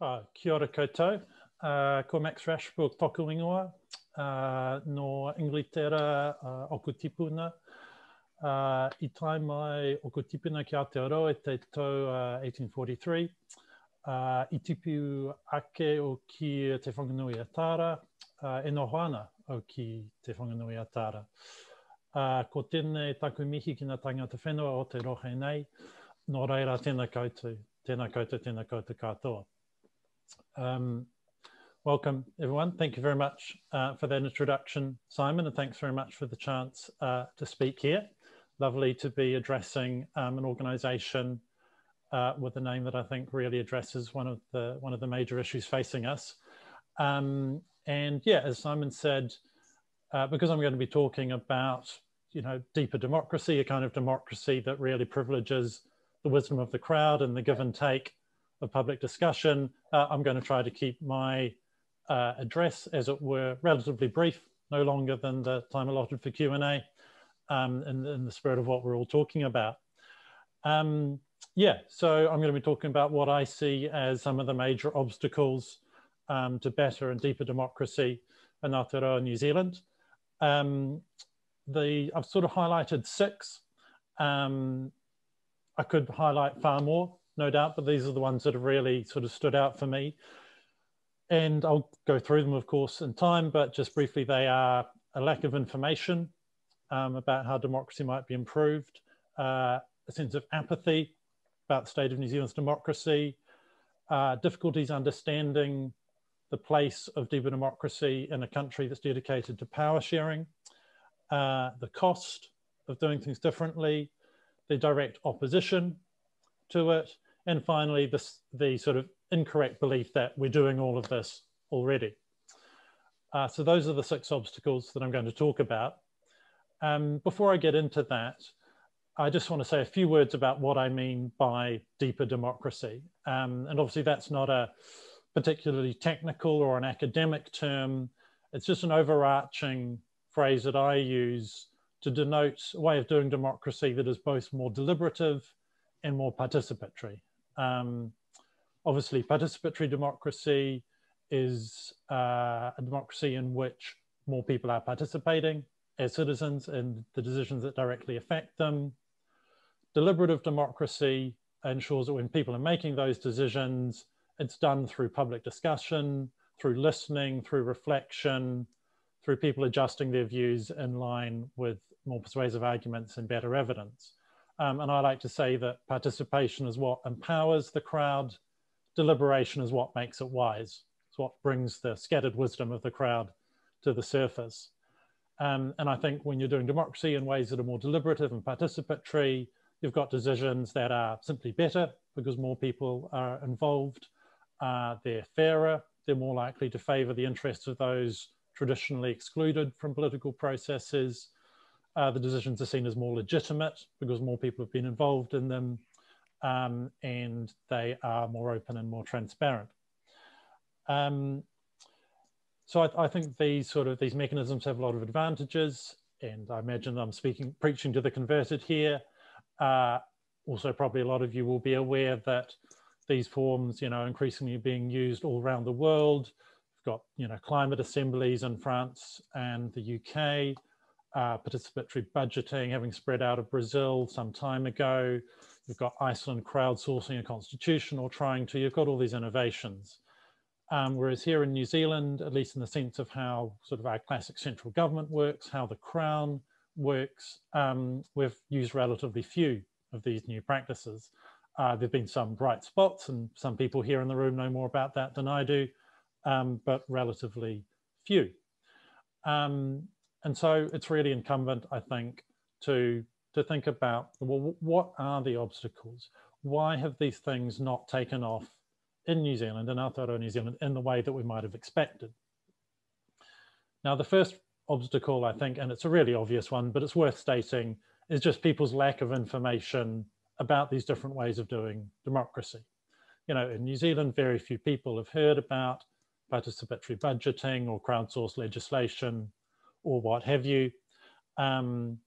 Uh, kia ora koutou. Uh, ko Max Rashbrook toku ingoa uh, no Inglaterra uh, o Uh, I tai mai o ki Aotearoa e te tau uh, 1843. Uh, I tipu ake o ki te whanganui a uh, e no hoana o ki te whanganui a Tara. Uh, ko tēnei taku mihi ki ngā tangata whenua o te rohe nei, no reira tēnā koutou, tēnā koutou, tēnā koutou katoa. Um, welcome, everyone. Thank you very much uh, for that introduction, Simon, and thanks very much for the chance uh, to speak here. Lovely to be addressing um, an organisation uh, with a name that I think really addresses one of the one of the major issues facing us. Um, and yeah, as Simon said, uh, because I'm going to be talking about you know deeper democracy, a kind of democracy that really privileges the wisdom of the crowd and the give and take of public discussion. Uh, I'm going to try to keep my uh, address, as it were, relatively brief, no longer than the time allotted for Q&A, um, in, in, the spirit of what we're all talking about. Um, yeah, so I'm going to be talking about what I see as some of the major obstacles um, to better and deeper democracy in Aotearoa, New Zealand. Um, the, I've sort of highlighted six. Um, I could highlight far more, no doubt, but these are the ones that have really sort of stood out for me. And I'll go through them, of course, in time, but just briefly, they are a lack of information um, about how democracy might be improved, uh, a sense of apathy about the state of New Zealand's democracy, uh, difficulties understanding the place of deeper democracy in a country that's dedicated to power sharing, uh, the cost of doing things differently, the direct opposition to it, and finally, the sort of incorrect belief that we're doing all of this already. Uh, so those are the six obstacles that I'm going to talk about. Um, before I get into that, I just want to say a few words about what I mean by deeper democracy. Um, and obviously that's not a particularly technical or an academic term. It's just an overarching phrase that I use to denote a way of doing democracy that is both more deliberative and more participatory. Um, obviously, participatory democracy is uh, a democracy in which more people are participating as citizens in the decisions that directly affect them. Deliberative democracy ensures that when people are making those decisions, it's done through public discussion, through listening, through reflection, through people adjusting their views in line with more persuasive arguments and better evidence. Um, and I like to say that participation is what empowers the crowd, deliberation is what makes it wise. It's what brings the scattered wisdom of the crowd to the surface. Um, and I think when you're doing democracy in ways that are more deliberative and participatory, you've got decisions that are simply better because more people are involved. Uh, they're fairer, they're more likely to favor the interests of those traditionally excluded from political processes uh, the decisions are seen as more legitimate because more people have been involved in them um, and they are more open and more transparent. Um, so I, I, think these sort of these mechanisms have a lot of advantages, and I imagine I'm speaking, preaching to the converted here. Uh, also, probably a lot of you will be aware that these forms, you know, increasingly being used all around the world. We've got, you know, climate assemblies in France and the UK uh, participatory budgeting having spread out of Brazil some time ago. You've got Iceland crowdsourcing a constitution or trying to, you've got all these innovations. Um, whereas here in New Zealand, at least in the sense of how sort of our classic central government works, how the Crown works, um, we've used relatively few of these new practices. Uh, there have been some bright spots and some people here in the room know more about that than I do, um, but relatively few. Um, and so it's really incumbent, I think, to to think about well, what are the obstacles? Why have these things not taken off in New Zealand and Aotearoa New Zealand in the way that we might have expected? Now, the first obstacle, I think, and it's a really obvious one, but it's worth stating, is just people's lack of information about these different ways of doing democracy. You know, in New Zealand, very few people have heard about participatory budgeting or crowdsourced legislation or what have you. Um,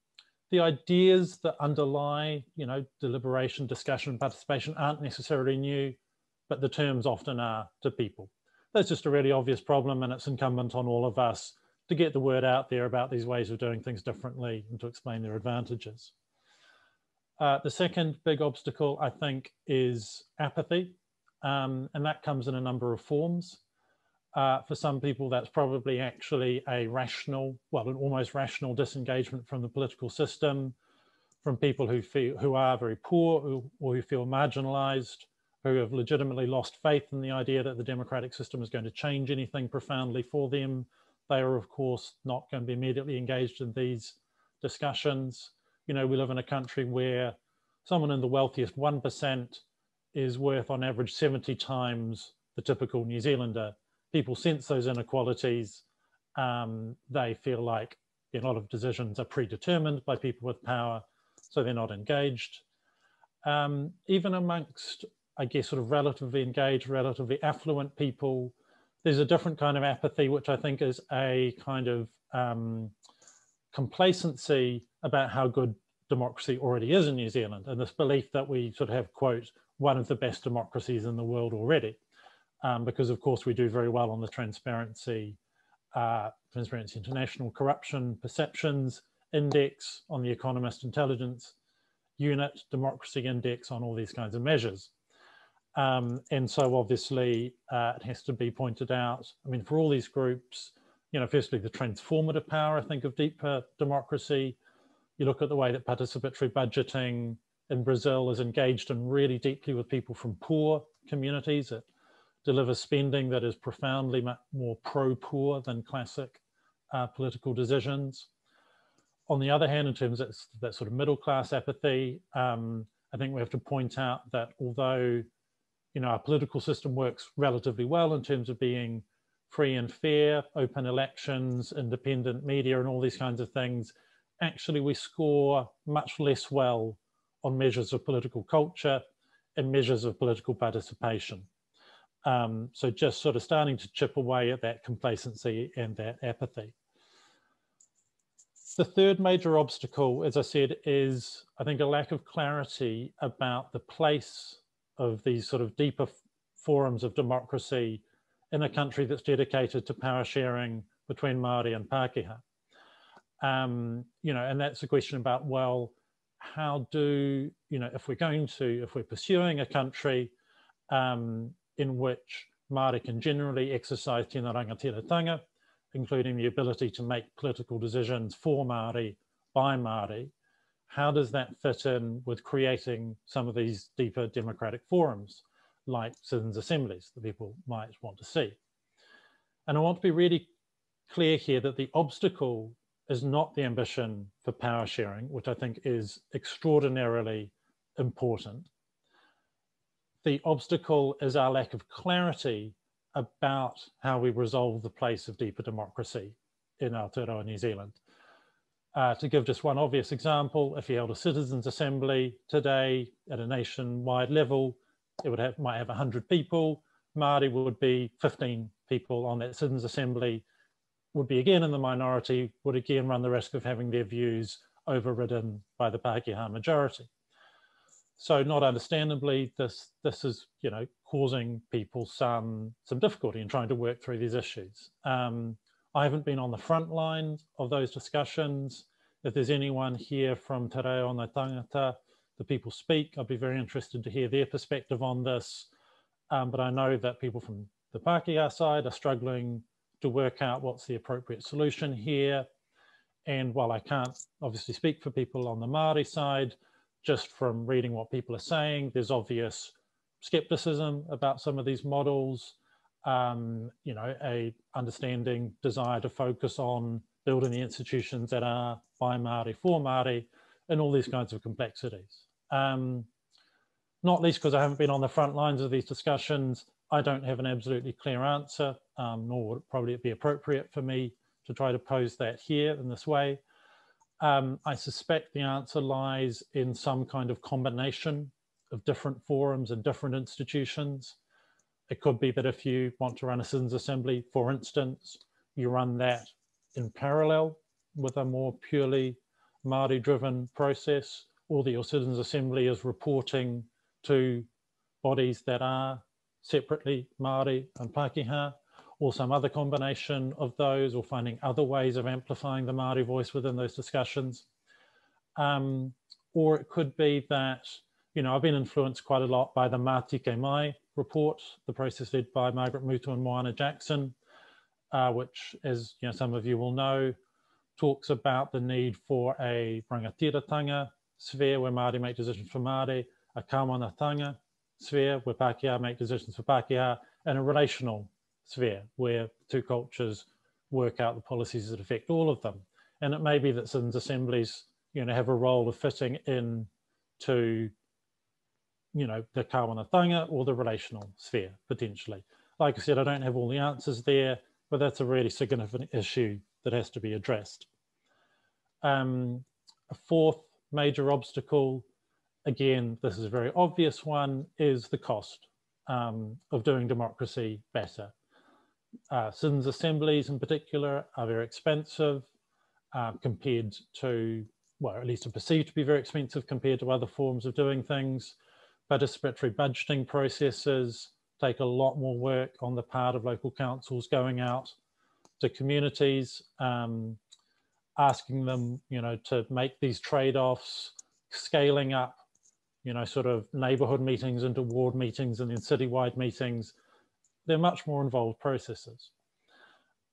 the ideas that underlie, you know, deliberation, discussion, participation aren't necessarily new, but the terms often are to people. That's just a really obvious problem and it's incumbent on all of us to get the word out there about these ways of doing things differently and to explain their advantages. Uh, the second big obstacle, I think, is apathy. Um, and that comes in a number of forms. Uh, for some people, that's probably actually a rational, well, an almost rational disengagement from the political system, from people who feel who are very poor who, or who feel marginalized, who have legitimately lost faith in the idea that the democratic system is going to change anything profoundly for them. They are, of course, not going to be immediately engaged in these discussions. You know, we live in a country where someone in the wealthiest 1% is worth on average 70 times the typical New Zealander people sense those inequalities. Um, they feel like a lot of decisions are predetermined by people with power, so they're not engaged. Um, even amongst, I guess, sort of relatively engaged, relatively affluent people, there's a different kind of apathy, which I think is a kind of um, complacency about how good democracy already is in New Zealand, and this belief that we sort of have, quote, one of the best democracies in the world already um, because of course we do very well on the transparency, uh, Transparency International Corruption Perceptions Index, on the Economist Intelligence Unit, Democracy Index, on all these kinds of measures. Um, and so obviously uh, it has to be pointed out, I mean, for all these groups, you know, firstly, the transformative power, I think, of deeper democracy. You look at the way that participatory budgeting in Brazil is engaged and really deeply with people from poor communities. It deliver spending that is profoundly more pro-poor than classic uh, political decisions. On the other hand, in terms of that sort of middle class apathy, um, I think we have to point out that although you know our political system works relatively well in terms of being free and fair, open elections, independent media, and all these kinds of things, actually we score much less well on measures of political culture and measures of political participation. Um, so just sort of starting to chip away at that complacency and that apathy. The third major obstacle, as I said, is I think a lack of clarity about the place of these sort of deeper forums of democracy in a country that's dedicated to power sharing between Māori and Pākehā. Um, you know, and that's a question about, well, how do, you know, if we're going to, if we're pursuing a country um, in which Māori can generally exercise tino rangatiratanga, including the ability to make political decisions for Māori by Māori. How does that fit in with creating some of these deeper democratic forums, like citizens' assemblies that people might want to see? And I want to be really clear here that the obstacle is not the ambition for power sharing, which I think is extraordinarily important the obstacle is our lack of clarity about how we resolve the place of deeper democracy in Aotearoa New Zealand. Uh, to give just one obvious example, if you held a citizens' assembly today at a nationwide level, it would have might have 100 people. Māori would be 15 people on that citizens' assembly, would be again in the minority, would again run the risk of having their views overridden by the Pākehā majority. So not understandably, this this is you know causing people some some difficulty in trying to work through these issues. Um, I haven't been on the front line of those discussions. If there's anyone here from Te Reo Ngā Tangata, the people speak, I'd be very interested to hear their perspective on this. Um, but I know that people from the Pākehā side are struggling to work out what's the appropriate solution here. And while I can't obviously speak for people on the Māori side, just from reading what people are saying, there's obvious skepticism about some of these models, um, you know, a understanding desire to focus on building the institutions that are by Māori, for Māori, and all these kinds of complexities. Um, not least because I haven't been on the front lines of these discussions, I don't have an absolutely clear answer, um, nor would it probably be appropriate for me to try to pose that here in this way. Um, I suspect the answer lies in some kind of combination of different forums and different institutions. It could be that if you want to run a citizens assembly, for instance, you run that in parallel with a more purely Māori driven process, or that your citizens assembly is reporting to bodies that are separately Māori and Pākehā, or some other combination of those, or finding other ways of amplifying the Māori voice within those discussions. Um, or it could be that, you know, I've been influenced quite a lot by the Mātike Mai report, the process led by Margaret Mutu and Moana Jackson, uh, which, as you know, some of you will know, talks about the need for a rangatiratanga sphere where Māori make decisions for Māori, a kawanatanga sphere where Pākehā make decisions for Pākehā, and a relational sphere where two cultures work out the policies that affect all of them. And it may be that citizens' assemblies, you know, have a role of fitting in to, you know, the kawanatanga or the relational sphere, potentially. Like I said, I don't have all the answers there, but that's a really significant issue that has to be addressed. Um, a fourth major obstacle, again, this is a very obvious one, is the cost um, of doing democracy better. Uh, assemblies in particular are very expensive uh, compared to, well, at least are perceived to be very expensive compared to other forms of doing things. Participatory budgeting processes take a lot more work on the part of local councils going out to communities. Um, asking them, you know, to make these trade-offs, scaling up, you know, sort of neighborhood meetings into ward meetings and then citywide meetings. They're much more involved processes.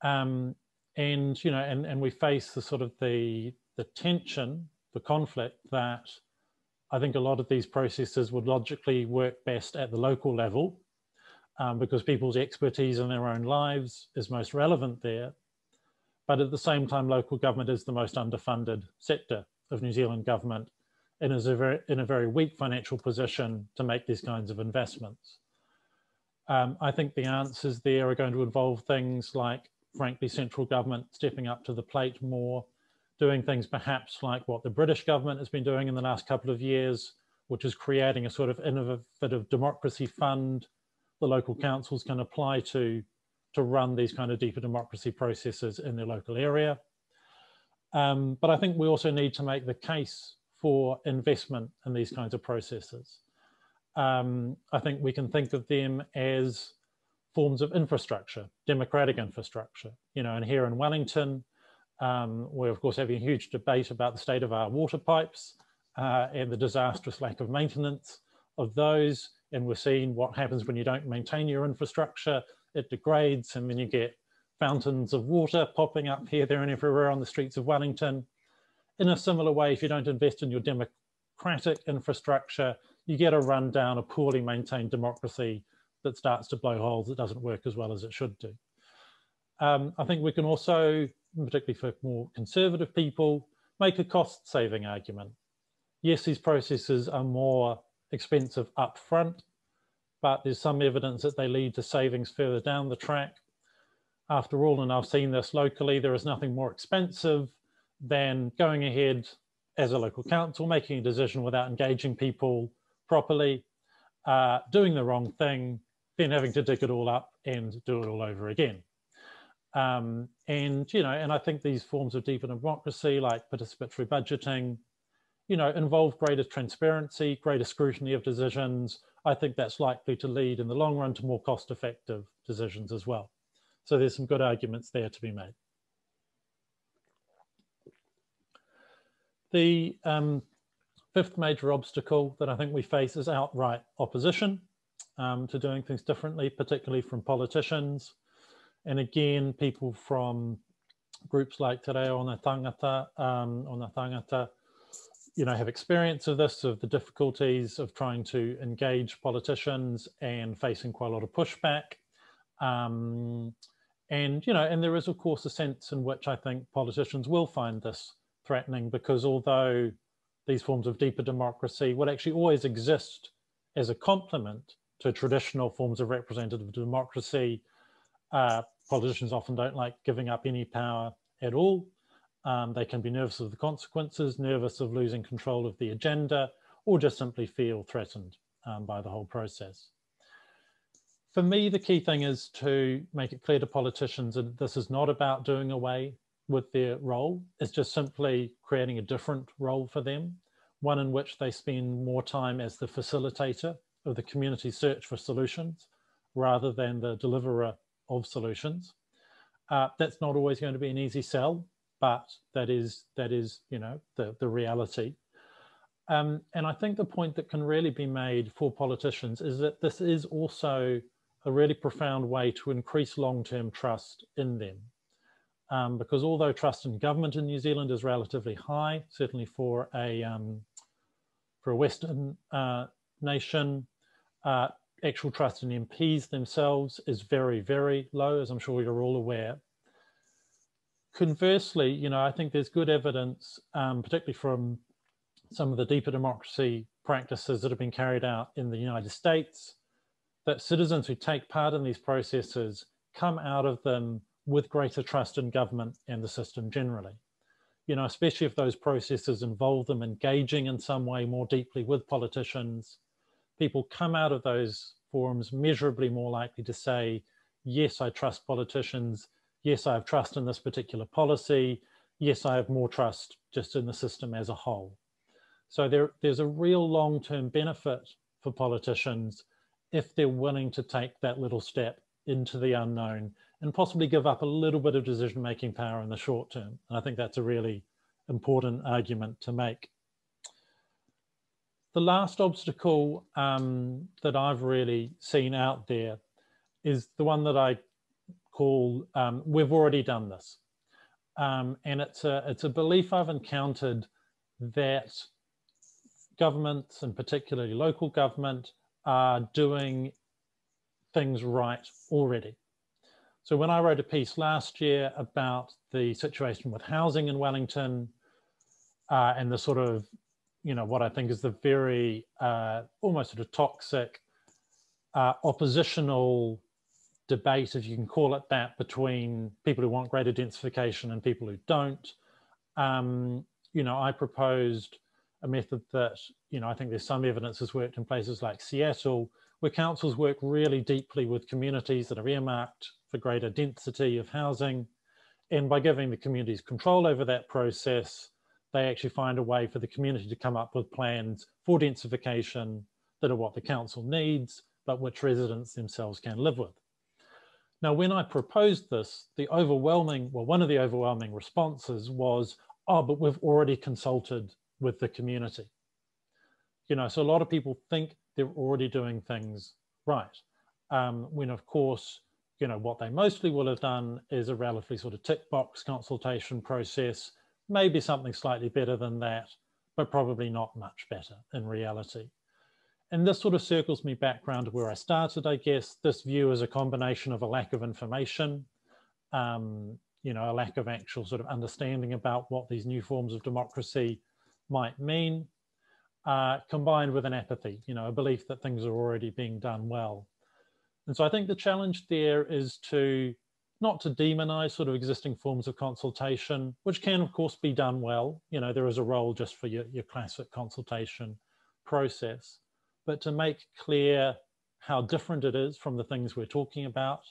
Um, and, you know, and, and we face the sort of the, the tension, the conflict that I think a lot of these processes would logically work best at the local level um, because people's expertise in their own lives is most relevant there. But at the same time, local government is the most underfunded sector of New Zealand government and is a very, in a very weak financial position to make these kinds of investments. Um, I think the answers there are going to involve things like, frankly, central government stepping up to the plate more, doing things perhaps like what the British government has been doing in the last couple of years, which is creating a sort of innovative democracy fund the local councils can apply to to run these kind of deeper democracy processes in their local area. Um, but I think we also need to make the case for investment in these kinds of processes. Um, I think we can think of them as forms of infrastructure, democratic infrastructure. You know, and here in Wellington, um, we're of course having a huge debate about the state of our water pipes uh, and the disastrous lack of maintenance of those. And we're seeing what happens when you don't maintain your infrastructure it degrades, and then you get fountains of water popping up here, there, and everywhere on the streets of Wellington. In a similar way, if you don't invest in your democratic infrastructure, you get a rundown, a poorly maintained democracy that starts to blow holes that doesn't work as well as it should do. Um, I think we can also, particularly for more conservative people, make a cost saving argument. Yes, these processes are more expensive upfront, but there's some evidence that they lead to savings further down the track. After all, and I've seen this locally, there is nothing more expensive than going ahead as a local council, making a decision without engaging people properly, uh, doing the wrong thing, then having to dig it all up and do it all over again. Um, and, you know, and I think these forms of deeper democracy, like participatory budgeting, you know, involve greater transparency, greater scrutiny of decisions, I think that's likely to lead in the long run to more cost effective decisions as well. So there's some good arguments there to be made. The um, fifth major obstacle that I think we face is outright opposition um, to doing things differently, particularly from politicians. And again, people from groups like Te Reo Ona Tangata, um, Tangata you know, have experience of this, of the difficulties of trying to engage politicians and facing quite a lot of pushback. Um, and, you know, and there is, of course, a sense in which I think politicians will find this threatening because although these forms of deeper democracy would actually always exist as a complement to traditional forms of representative democracy, uh, politicians often don't like giving up any power at all. Um, they can be nervous of the consequences, nervous of losing control of the agenda, or just simply feel threatened um, by the whole process. For me, the key thing is to make it clear to politicians that this is not about doing away with their role. It's just simply creating a different role for them, one in which they spend more time as the facilitator of the community search for solutions, rather than the deliverer of solutions. Uh, that's not always going to be an easy sell, but that is that is you know the the reality. Um, and I think the point that can really be made for politicians is that this is also a really profound way to increase long-term trust in them. Um, because although trust in government in New Zealand is relatively high, certainly for a um, for a Western uh, nation, uh, actual trust in MPs themselves is very, very low, as I'm sure you're all aware. Conversely, you know, I think there's good evidence, um, particularly from some of the deeper democracy practices that have been carried out in the United States, that citizens who take part in these processes come out of them with greater trust in government and the system generally. You know, especially if those processes involve them engaging in some way more deeply with politicians, people come out of those forums measurably more likely to say, yes, I trust politicians. Yes, I have trust in this particular policy. Yes, I have more trust just in the system as a whole. So there, there's a real long-term benefit for politicians if they're willing to take that little step into the unknown and possibly give up a little bit of decision-making power in the short term. And I think that's a really important argument to make. The last obstacle um, that I've really seen out there is the one that I call um, we've already done this. Um, and it's a, it's a belief I've encountered that governments and particularly local government are doing things right already. So when I wrote a piece last year about the situation with housing in Wellington uh, and the sort of, you know, what I think is the very uh, almost sort of toxic uh, oppositional debate, if you can call it that, between people who want greater densification and people who don't. Um, you know, I proposed a method that, you know, I think there's some evidence has worked in places like Seattle, where councils work really deeply with communities that are earmarked for greater density of housing. And by giving the communities control over that process, they actually find a way for the community to come up with plans for densification that are what the council needs, but which residents themselves can live with. Now, when I proposed this, the overwhelming, well, one of the overwhelming responses was, oh, but we've already consulted with the community. You know, so a lot of people think they're already doing things right. Um, when of course, you know, what they mostly will have done is a relatively sort of tick box consultation process, maybe something slightly better than that, but probably not much better in reality. And this sort of circles me back around to where I started, I guess. This view is a combination of a lack of information, um, you know, a lack of actual sort of understanding about what these new forms of democracy might mean, uh, combined with an apathy, you know, a belief that things are already being done well. And so I think the challenge there is to not to demonize sort of existing forms of consultation, which can of course be done well. You know, there is a role just for your, your classic consultation process, but to make clear how different it is from the things we're talking about,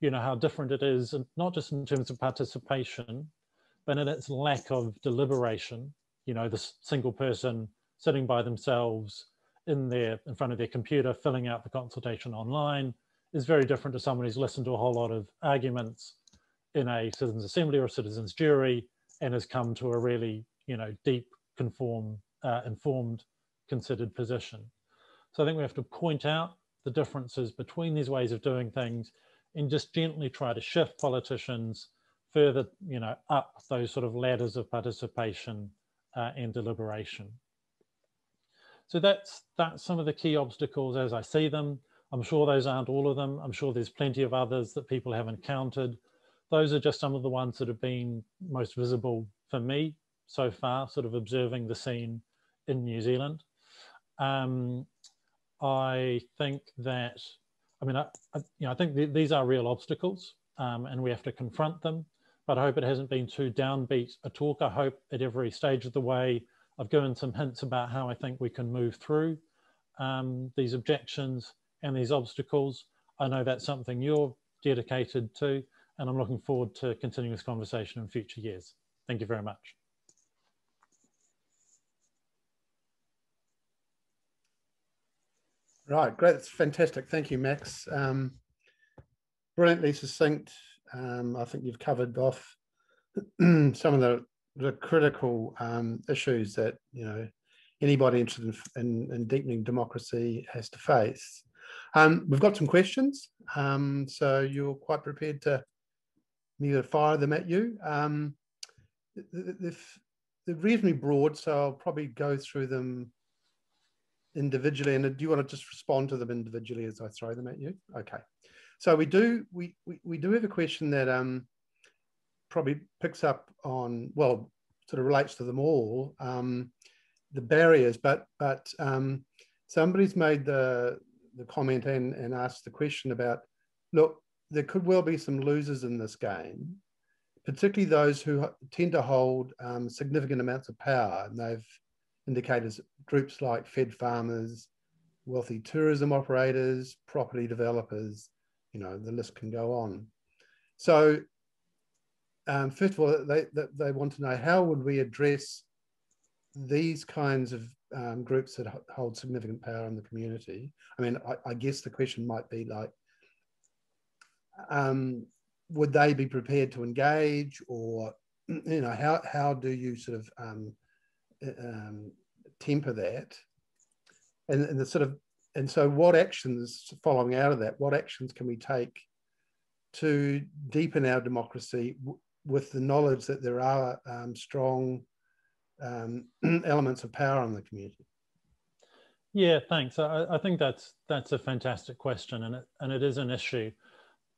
you know, how different it is, not just in terms of participation, but in its lack of deliberation you know, the single person sitting by themselves in their in front of their computer filling out the consultation online is very different to someone who's listened to a whole lot of arguments in a citizens assembly or a citizens jury and has come to a really you know deep conform uh, informed considered position so i think we have to point out the differences between these ways of doing things and just gently try to shift politicians further you know up those sort of ladders of participation uh, and deliberation. So that's, that's some of the key obstacles as I see them. I'm sure those aren't all of them. I'm sure there's plenty of others that people have encountered. Those are just some of the ones that have been most visible for me so far, sort of observing the scene in New Zealand. Um, I think that, I mean, I, I you know, I think th these are real obstacles um, and we have to confront them but I hope it hasn't been too downbeat a talk. I hope at every stage of the way I've given some hints about how I think we can move through um, these objections and these obstacles. I know that's something you're dedicated to, and I'm looking forward to continuing this conversation in future years. Thank you very much. Right, great. That's fantastic. Thank you, Max. Um, brilliantly succinct. Um, I think you've covered off some of the, the critical um, issues that you know anybody interested in, in, in deepening democracy has to face. Um, we've got some questions, um, so you're quite prepared to either fire them at you. Um, they're, they're reasonably broad, so I'll probably go through them individually. And do you want to just respond to them individually as I throw them at you? Okay. So we do we we, we do have a question that um, probably picks up on well, sort of relates to them all, um, the barriers. But but um, somebody's made the the comment and, and asked the question about look, there could well be some losers in this game, particularly those who tend to hold um, significant amounts of power, and they've indicated groups like Fed farmers, wealthy tourism operators, property developers, you know, the list can go on. So um, first of all, they, they want to know how would we address these kinds of um, groups that hold significant power in the community? I mean, I, I guess the question might be like, um, would they be prepared to engage or, you know, how, how do you sort of um, um, temper that? And, and the sort of and so what actions following out of that what actions can we take to deepen our democracy with the knowledge that there are um, strong um, elements of power in the community. Yeah thanks. I, I, think that's that's a fantastic question and it, and it is an issue.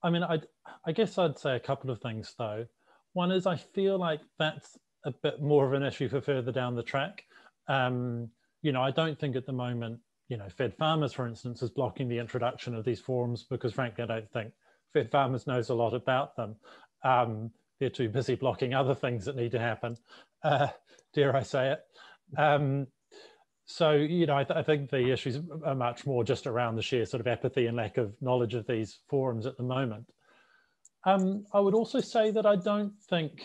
I mean I, I guess i'd say a couple of things though. One is i feel like that's a bit more of an issue for further down the track. Um, you know i don't think at the moment you know, Fed Farmers, for instance, is blocking the introduction of these forums because, frankly, I don't think Fed Farmers knows a lot about them. Um, they're too busy blocking other things that need to happen, uh, dare I say it. Um, so, you know, I, th I, think the issues are much more just around the sheer sort of apathy and lack of knowledge of these forums at the moment. Um, I would also say that I don't think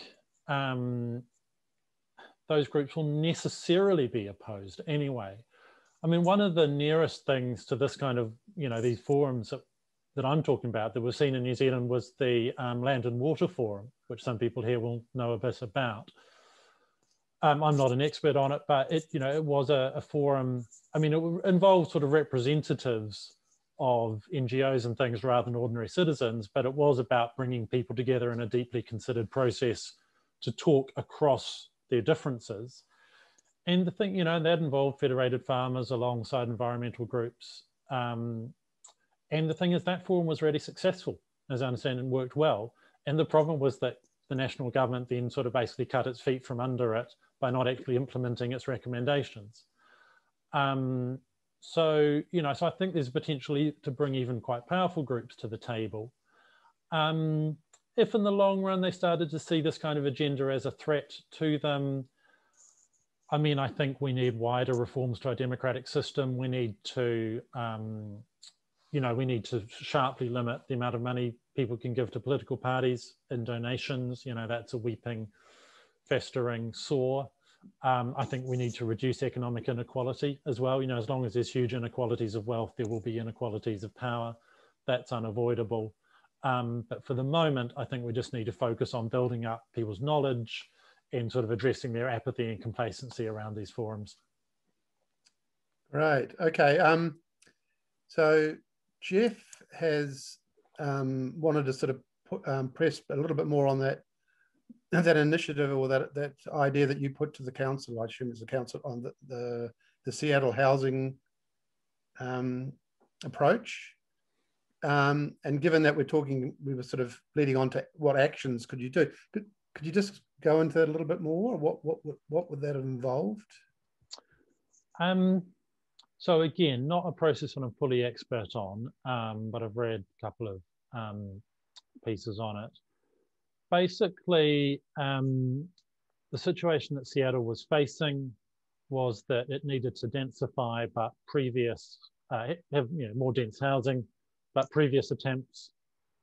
um, those groups will necessarily be opposed anyway. I mean, one of the nearest things to this kind of, you know, these forums that, that I'm talking about that was seen in New Zealand was the um, Land and Water Forum, which some people here will know a bit about. Um, I'm not an expert on it, but it, you know, it was a, a forum. I mean, it involved sort of representatives of NGOs and things rather than ordinary citizens, but it was about bringing people together in a deeply considered process to talk across their differences and the thing, you know, that involved federated farmers alongside environmental groups. Um, and the thing is, that forum was really successful, as I understand, and worked well. And the problem was that the national government then sort of basically cut its feet from under it by not actually implementing its recommendations. Um, so, you know, so I think there's potentially to bring even quite powerful groups to the table. Um, if in the long run they started to see this kind of agenda as a threat to them, I mean, I think we need wider reforms to our democratic system. We need to, um, you know, we need to sharply limit the amount of money people can give to political parties in donations. You know, that's a weeping, festering sore. Um, I think we need to reduce economic inequality as well. You know, as long as there's huge inequalities of wealth, there will be inequalities of power. That's unavoidable. Um, but for the moment, I think we just need to focus on building up people's knowledge, and sort of addressing their apathy and complacency around these forums. Right. Okay. Um, so Jeff has um, wanted to sort of put, um, press a little bit more on that that initiative or that that idea that you put to the council. I assume it's the council on the the, the Seattle housing um, approach. Um, and given that we're talking, we were sort of leading on to what actions could you do? Could, could you just go into that a little bit more? What what what would that have involved? Um, so again, not a process that I'm fully expert on, um, but I've read a couple of um, pieces on it. Basically, um, the situation that Seattle was facing was that it needed to densify, but previous uh, have you know more dense housing, but previous attempts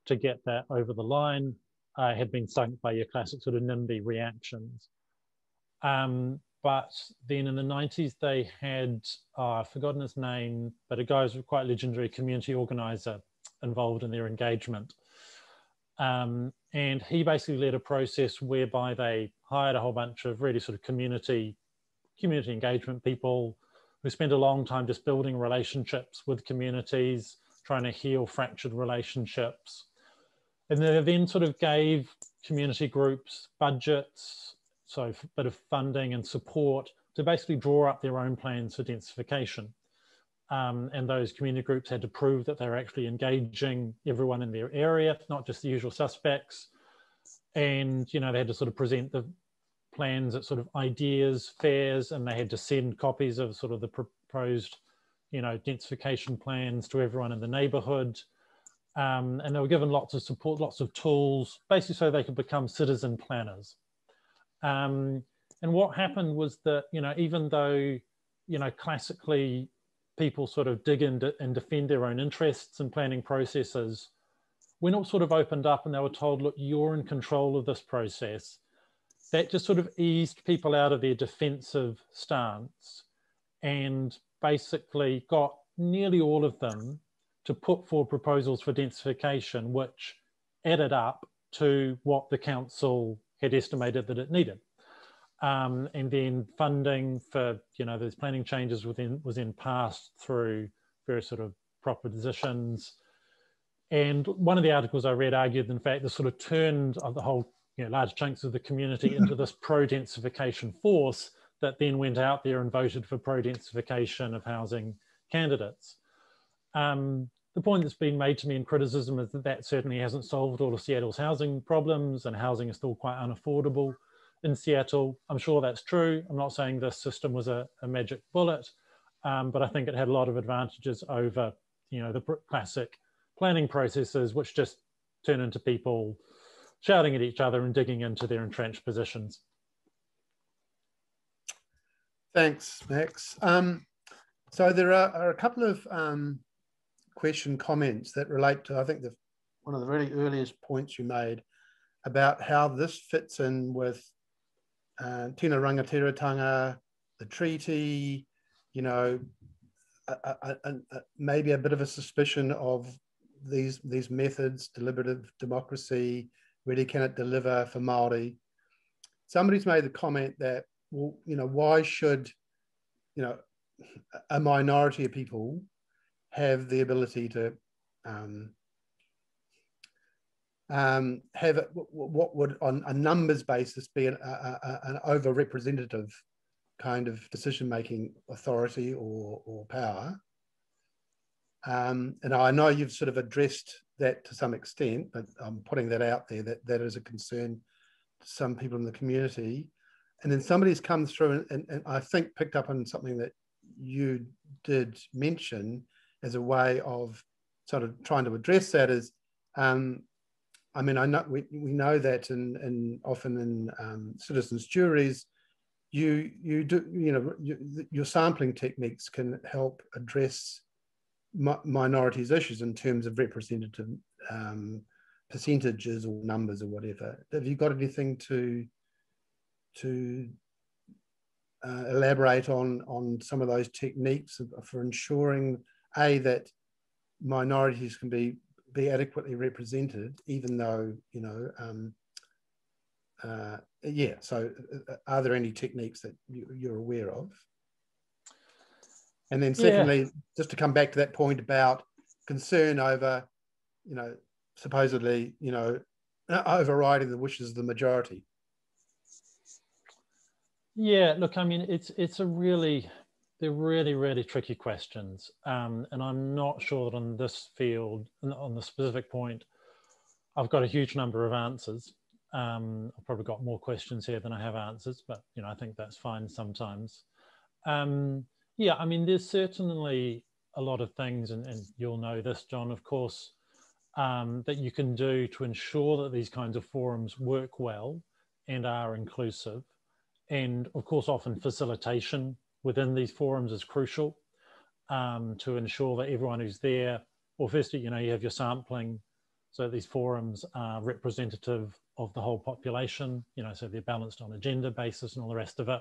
to get that over the line uh, had been sunk by your classic sort of NIMBY reactions. Um, but then in the 90s, they had, uh, forgotten his name, but a guy who's quite legendary community organizer involved in their engagement. Um, and he basically led a process whereby they hired a whole bunch of really sort of community community engagement people who spent a long time just building relationships with communities, trying to heal fractured relationships. And they then sort of gave community groups budgets, so a bit of funding and support to basically draw up their own plans for densification. Um, and those community groups had to prove that they're actually engaging everyone in their area, not just the usual suspects. And you know they had to sort of present the plans at sort of ideas fairs, and they had to send copies of sort of the proposed, you know, densification plans to everyone in the neighbourhood. Um, and they were given lots of support, lots of tools, basically so they could become citizen planners. Um, and what happened was that, you know, even though, you know, classically people sort of dig in and defend their own interests in planning processes, when it sort of opened up and they were told, look, you're in control of this process, that just sort of eased people out of their defensive stance and basically got nearly all of them to put forward proposals for densification, which added up to what the council had estimated that it needed. Um, and then funding for you know those planning changes within was then passed through various sort of propositions. And one of the articles I read argued, in fact, this sort of turned the whole you know, large chunks of the community into this pro-densification force that then went out there and voted for pro-densification of housing candidates. Um, the point that's been made to me in criticism is that that certainly hasn't solved all of Seattle's housing problems and housing is still quite unaffordable in Seattle. I'm sure that's true. I'm not saying this system was a, a magic bullet, um, but I think it had a lot of advantages over, you know, the classic planning processes, which just turn into people shouting at each other and digging into their entrenched positions. Thanks, Max. Um, so there are, are, a couple of um, question comments that relate to, I think, the, one of the really earliest points you made about how this fits in with uh, Tino Rangatiratanga, the treaty, you know, a, a, a, maybe a bit of a suspicion of these these methods, deliberative democracy, really can it deliver for Maori? Somebody's made the comment that, well, you know, why should, you know, a minority of people have the ability to um, um, have what would on a numbers basis be an, a, a, an over-representative kind of decision-making authority or, or power. Um, and I know you've sort of addressed that to some extent, but I'm putting that out there that that is a concern to some people in the community. And then somebody's come through and, and, and I think picked up on something that you did mention as a way of sort of trying to address that is um, I mean, I know we, we know that in, in often in um, citizens juries, you you do you know you, your sampling techniques can help address mi minorities issues in terms of representative um, percentages or numbers or whatever. Have you got anything to to uh, elaborate on on some of those techniques for ensuring a that minorities can be be adequately represented, even though you know. Um, uh, yeah. So, uh, are there any techniques that you, you're aware of? And then secondly, yeah. just to come back to that point about concern over, you know, supposedly, you know, overriding the wishes of the majority. Yeah, look, I mean, it's it's a really, they're really, really tricky questions, um, and I'm not sure that on this field, on the specific point, I've got a huge number of answers. Um, I've probably got more questions here than I have answers, but you know, I think that's fine sometimes. Um, yeah, I mean, there's certainly a lot of things, and, and you'll know this, John, of course, um, that you can do to ensure that these kinds of forums work well and are inclusive. And of course, often facilitation within these forums is crucial um, to ensure that everyone who's there, well, firstly, you know, you have your sampling so these forums are representative of the whole population, you know, so they're balanced on a gender basis and all the rest of it.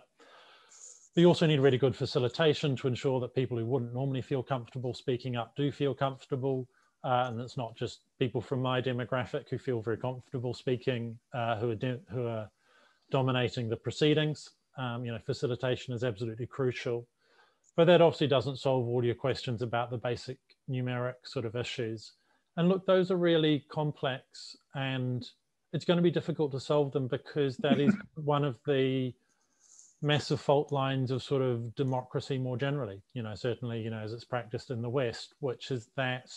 you also need really good facilitation to ensure that people who wouldn't normally feel comfortable speaking up do feel comfortable. Uh, and it's not just people from my demographic who feel very comfortable speaking, uh, who, are who are dominating the proceedings. Um, you know, facilitation is absolutely crucial. But that obviously doesn't solve all your questions about the basic numeric sort of issues. And look, those are really complex and it's going to be difficult to solve them because that is one of the massive fault lines of sort of democracy more generally, you know, certainly, you know, as it's practiced in the West, which is that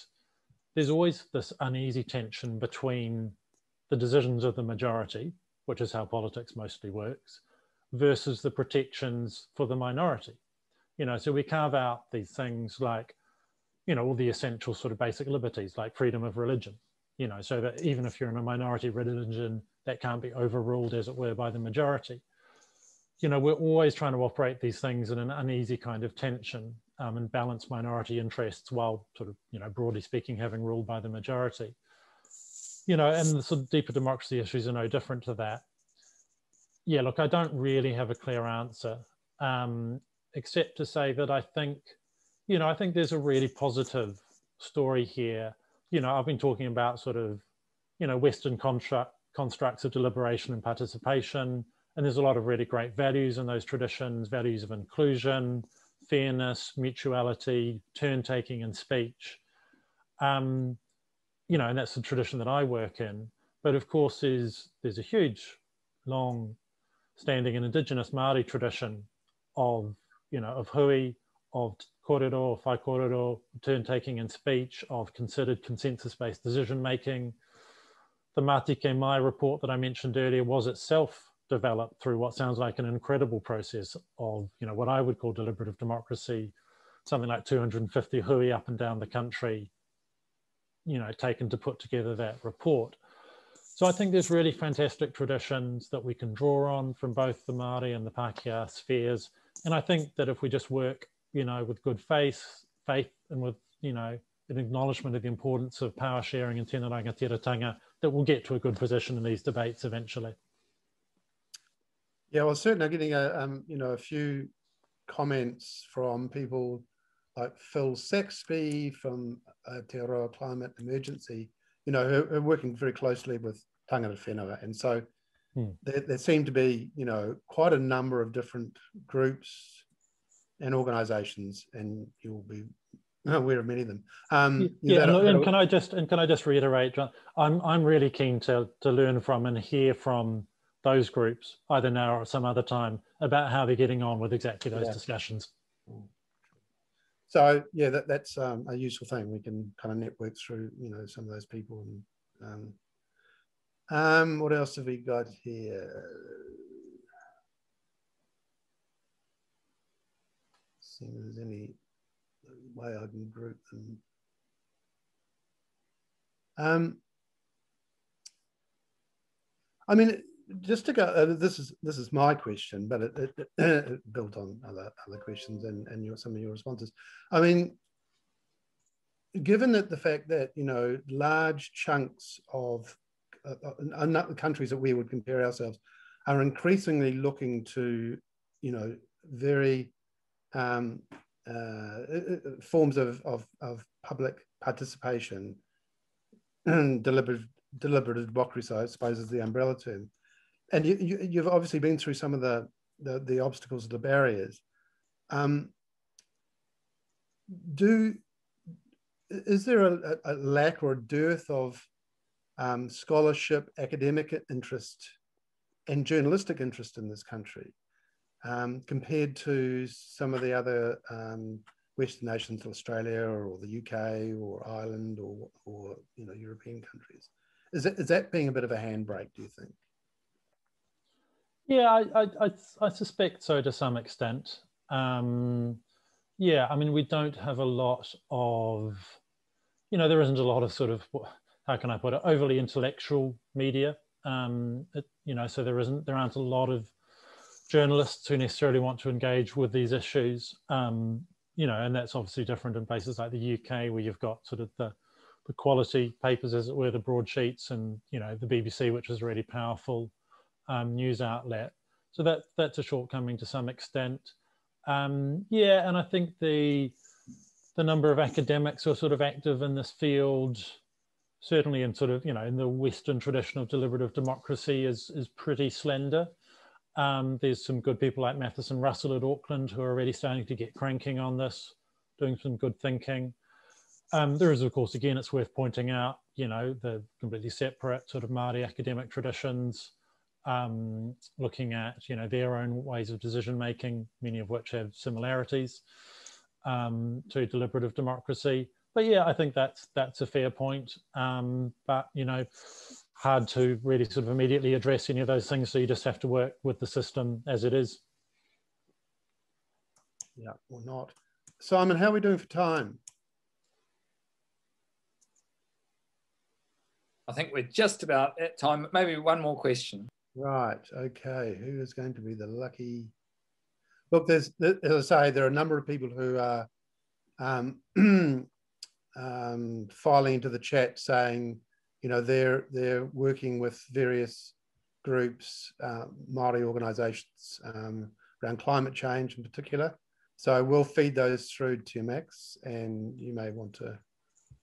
there's always this uneasy tension between the decisions of the majority, which is how politics mostly works, versus the protections for the minority. You know, so we carve out these things like, you know, all the essential sort of basic liberties like freedom of religion, you know, so that even if you're in a minority religion, that can't be overruled, as it were, by the majority you know, we're always trying to operate these things in an uneasy kind of tension um, and balance minority interests while sort of, you know, broadly speaking, having ruled by the majority. You know, and the sort of deeper democracy issues are no different to that. Yeah, look, I don't really have a clear answer, um, except to say that I think, you know, I think there's a really positive story here. You know, I've been talking about sort of, you know, Western construct, constructs of deliberation and participation, and there's a lot of really great values in those traditions, values of inclusion, fairness, mutuality, turn taking, and speech. Um, you know, and that's the tradition that I work in. But of course, there's, there's a huge, long standing and indigenous Māori tradition of, you know, of hui, of kōrero, whai kōrero, turn taking and speech, of considered consensus based decision making. The Matike Mai report that I mentioned earlier was itself developed through what sounds like an incredible process of, you know, what I would call deliberative democracy, something like 250 hui up and down the country, you know, taken to put together that report. So I think there's really fantastic traditions that we can draw on from both the Māori and the Pākehā spheres. And I think that if we just work, you know, with good faith, faith and with, you know, an acknowledgement of the importance of power sharing and tino rangatiratanga, that we'll get to a good position in these debates eventually. Yeah, well, certainly getting a um, you know a few comments from people like Phil Saxby from uh, Aotearoa Climate Emergency, you know, who are working very closely with Tangata Whenua. And so hmm. there, there seem to be, you know, quite a number of different groups and organizations, and you'll be aware of many of them. Um, yeah, and, and can I just and can I just reiterate, John? I'm I'm really keen to to learn from and hear from those groups either now or some other time about how they're getting on with exactly those yeah. discussions. So yeah, that, that's um, a useful thing. We can kind of network through, you know, some of those people. And um, um, what else have we got here? See if there's any way I can group them. Um, I mean, just to go, uh, this is this is my question, but it, it, it built on other other questions and and your, some of your responses. I mean, given that the fact that you know large chunks of uh, uh, countries that we would compare ourselves are increasingly looking to you know very um, uh, uh, uh forms of, of, of public participation deliberative deliberative democracy, I suppose, is the umbrella term and you, you, have obviously been through some of the, the, the obstacles, the barriers. Um, do is there a, a, lack or a dearth of um, scholarship, academic interest, and journalistic interest in this country um, compared to some of the other um, Western nations, Australia or the UK or Ireland or, or you know European countries? Is that being a bit of a handbrake? Do you think? Yeah, I, I, I, suspect so to some extent. Um, yeah, I mean, we don't have a lot of, you know, there isn't a lot of sort of, how can I put it, overly intellectual media. Um, it, you know, so there isn't, there aren't a lot of journalists who necessarily want to engage with these issues. Um, you know, and that's obviously different in places like the UK where you've got sort of the, the quality papers, as it were, the broadsheets, and you know the BBC, which is really powerful um, news outlet. So that that's a shortcoming to some extent. Um, yeah, and I think the the number of academics who are sort of active in this field, certainly in sort of you know in the Western tradition of deliberative democracy, is is pretty slender. Um, there's some good people like Matheson Russell at Auckland who are already starting to get cranking on this, doing some good thinking. Um, there is, of course, again, it's worth pointing out, you know, the completely separate sort of Māori academic traditions, um, looking at, you know, their own ways of decision making, many of which have similarities um, to deliberative democracy. But yeah, I think that's that's a fair point. Um, but you know, hard to really sort of immediately address any of those things. So you just have to work with the system as it is. Yeah, or not. Simon, how are we doing for time? I think we're just about at time. Maybe one more question. Right. Okay. Who is going to be the lucky? Look, there's, as I say, there are a number of people who are um, um, filing into the chat saying you know, they're they're working with various groups, uh, Māori organisations um, around climate change in particular. So we'll feed those through to Max, and you may want to,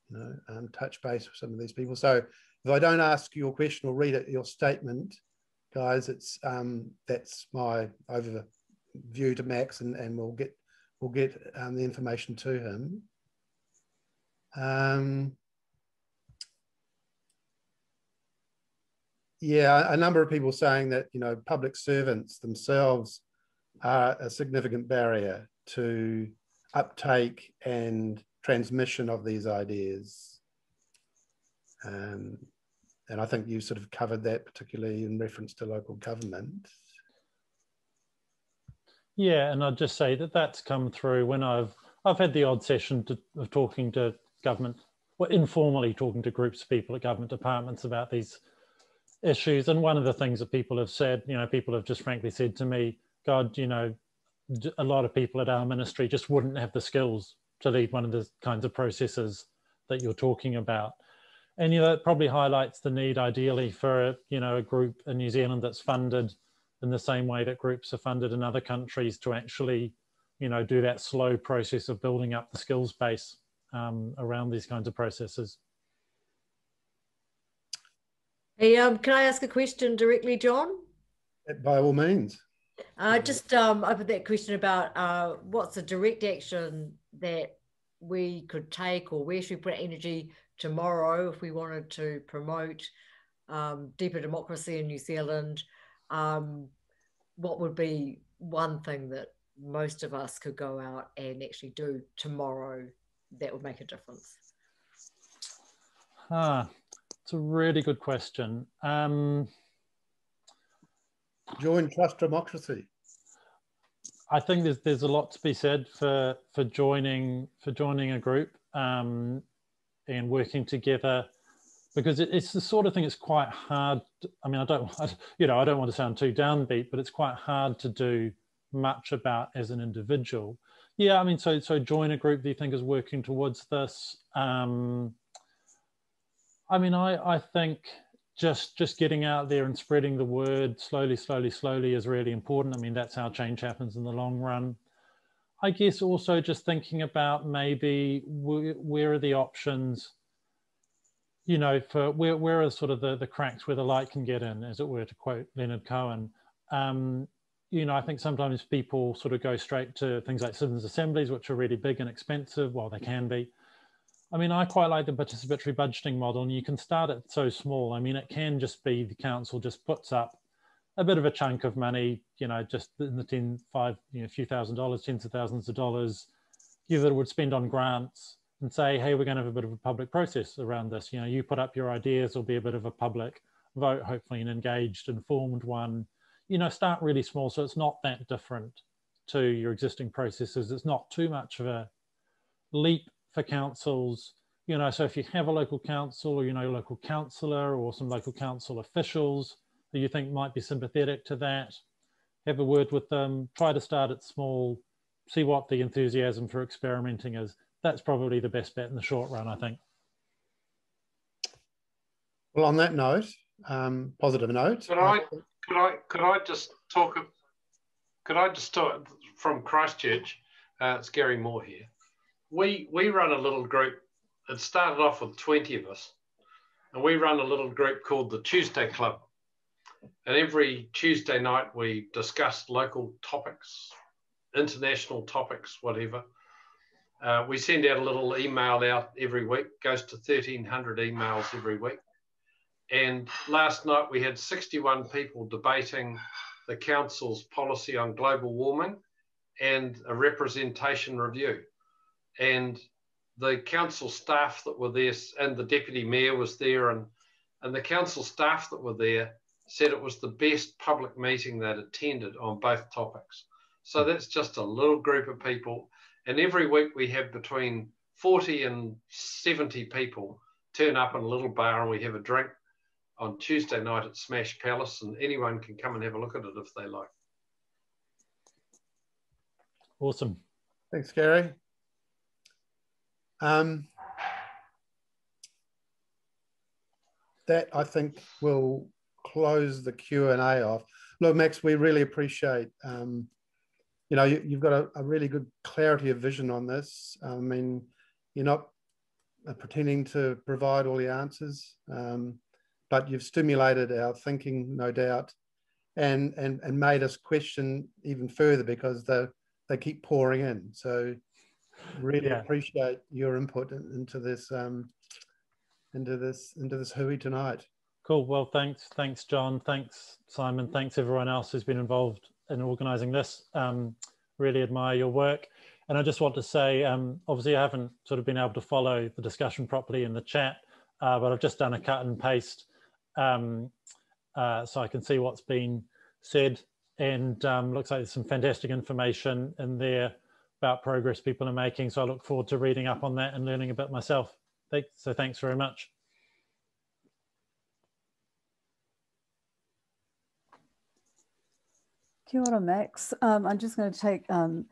you know, um, touch base with some of these people. So if I don't ask your question or read it, your statement, guys, it's um, that's my overview to Max, and, and we'll get we'll get um, the information to him. Um, yeah, a number of people saying that you know public servants themselves are a significant barrier to uptake and transmission of these ideas. Um, and I think you sort of covered that, particularly in reference to local government. Yeah, and I'd just say that that's come through when I've I've had the odd session to, of talking to government, well, informally talking to groups of people at government departments about these issues. And one of the things that people have said, you know, people have just frankly said to me, God, you know, a lot of people at our ministry just wouldn't have the skills to lead one of the kinds of processes that you're talking about. And you know, it probably highlights the need, ideally, for a, you know a group in New Zealand that's funded in the same way that groups are funded in other countries to actually, you know, do that slow process of building up the skills base um, around these kinds of processes. Hey, um, can I ask a question directly, John? By all means. Uh, just um, over that question about uh, what's the direct action that we could take or where should we put energy tomorrow if we wanted to promote um, deeper democracy in New Zealand? Um, what would be one thing that most of us could go out and actually do tomorrow that would make a difference? Ah, it's a really good question. Um, Join Trust Democracy. I think there's there's a lot to be said for for joining for joining a group um, and working together because it, it's the sort of thing it's quite hard. I mean, I don't you know I don't want to sound too downbeat, but it's quite hard to do much about as an individual. Yeah, I mean, so so join a group that you think is working towards this. Um, I mean, I, I think just just getting out there and spreading the word slowly, slowly, slowly is really important. I mean, that's how change happens in the long run. I guess also just thinking about maybe where, where are the options, you know, for where, where are sort of the, the cracks where the light can get in, as it were, to quote Leonard Cohen. Um, you know, I think sometimes people sort of go straight to things like citizens' assemblies, which are really big and expensive. Well, they can be. I mean, I quite like the participatory budgeting model, and you can start it so small. I mean, it can just be the council just puts up a bit of a chunk of money, you know, just in the 10, five, you know, a few thousand dollars, tens of thousands of dollars, that would spend on grants and say, hey, we're going to have a bit of a public process around this. You know, you put up your ideas, there'll be a bit of a public vote, hopefully an engaged, informed one. You know, start really small so it's not that different to your existing processes. It's not too much of a leap for councils. You know, so if you have a local council or you know local councillor or some local council officials that you think might be sympathetic to that, have a word with them. Try to start it small, see what the enthusiasm for experimenting is. That's probably the best bet in the short run, I think. Well, on that note, um, positive note. Could I, could I, could I just talk? Could I just talk from Christchurch. Uh, it's Garry Moore here. We we run a little group. It started off with 20 of us, and we run a little group called the Tuesday Club. And every Tuesday night we discuss local topics, international topics, whatever. Uh, we send out a little email out every week, goes to 1,300 emails every week. And last night we had 61 people debating the council's policy on global warming and a representation review. And the council staff that were there, and the deputy mayor was there, and, and the council staff that were there said it was the best public meeting they'd attended on both topics. So that's just a little group of people. And every week we have between 40 and 70 people turn up in a little bar and we have a drink on Tuesday night at Smash Palace, and anyone can come and have a look at it if they like. Awesome. Thanks, Garry. Um, that I think will close the Q and A off. Look, Max, we really appreciate. Um, you know, you, have got a, a, really good clarity of vision on this. I mean, you're not uh, pretending to provide all the answers. Um, but you've stimulated our thinking, no doubt, and and and made us question even further because they they keep pouring in. So really yeah. appreciate your input into this um, into this into this hui tonight. Cool. Well, thanks, thanks, John. Thanks, Simon. Thanks everyone else who's been involved in organising this. Um, really admire your work. And I just want to say, um, obviously, I haven't sort of been able to follow the discussion properly in the chat, uh, but I've just done a cut and paste um, uh, so I can see what's been said. And um, looks like there's some fantastic information in there about progress people are making. So I look forward to reading up on that and learning a bit myself. So thanks very much. Kia ora, Max. Um, I'm just going to take um,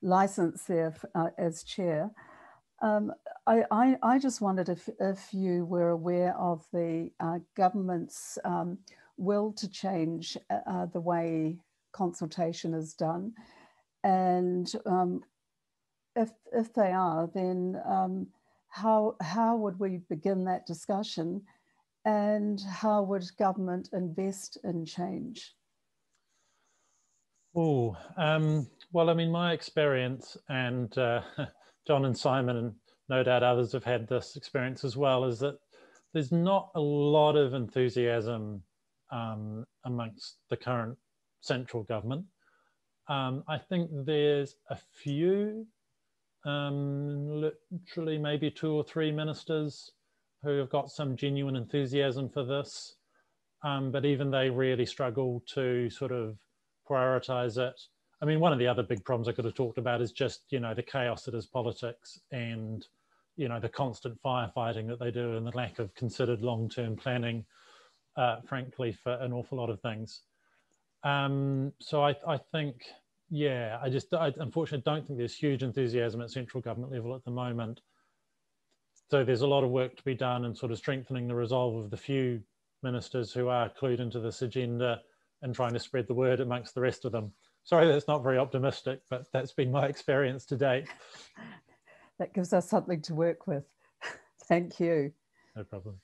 license there uh, as chair. Um, I, I, I, just wondered if, if you were aware of the uh, government's um, will to change uh, uh, the way consultation is done. And um, if, if they are, then um, how, how would we begin that discussion? And how would government invest in change? Oh, um, well, I mean, my experience and uh, John and Simon, and no doubt others have had this experience as well, is that there's not a lot of enthusiasm um, amongst the current central government. Um, I think there's a few, um, literally maybe two or three ministers who have got some genuine enthusiasm for this, um, but even they really struggle to sort of prioritize it I mean, one of the other big problems I could have talked about is just, you know, the chaos that is politics and, you know, the constant firefighting that they do and the lack of considered long-term planning, uh, frankly, for an awful lot of things. Um, so I, I think, yeah, I just, I unfortunately don't think there's huge enthusiasm at central government level at the moment. So there's a lot of work to be done in sort of strengthening the resolve of the few ministers who are clued into this agenda and trying to spread the word amongst the rest of them. Sorry, that's not very optimistic, but that's been my experience to date. that gives us something to work with. Thank you. No problem.